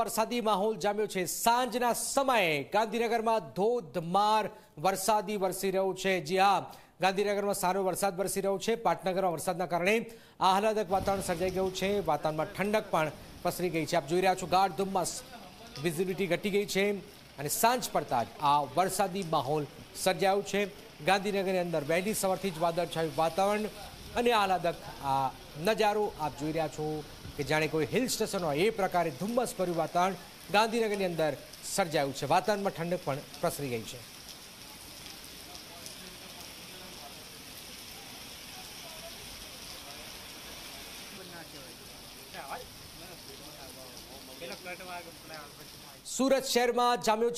વરસાદી માહોલ જામ્યો છે. સાંજના સમયે ગાંધીનગરમાં ધોધમાર વરસાદી વરસી રહ્યો છે. જી હા, ગાંધીનગરમાં સારો વરસાદ વરસી રહ્યો છે. પાટનગરમાં વરસાદના કારણે આહલાદક વાતાવરણ સર્જાઈ ગયું છે. વાતાવરણમાં ઠંડક પણ પસરી ગઈ છે. આપ જોઈ રહ્યા છો ગાઢ ધુમ્મસ વિઝિબિલિટી ઘટી ગઈ છે અને સાંજ પડતા જ આ વરસાદી માહોલ સર્જાયો છે. ગાંધીનગરની અંદર વહેલી સવારથી જ વાદળછાયું વાતાવરણ અને આહલાદક આ નજારો આપ જોઈ રહ્યા છો. કે જાણે કોઈ હિલ સ્ટેશન હોય એ પ્રકારે ધુમ્મસ ભર્યું વાતાવરણ ગાંધીનગરની અંદર સર્જાયું છે. વાતાવરણમાં ઠંડક પણ પ્રસરી ગઈ છે. સુરત શહેરમાં જામ્યો છે